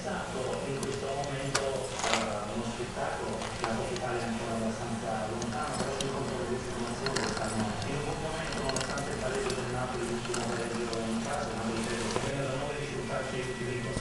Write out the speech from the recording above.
stato in questo momento a uno spettacolo, la capitale è ancora abbastanza lontana, però si incontra le informazioni che stanno in un momento, nonostante il pareggio del Napoli, l'ultimo pareggio in casa, ma credo che da noi risultati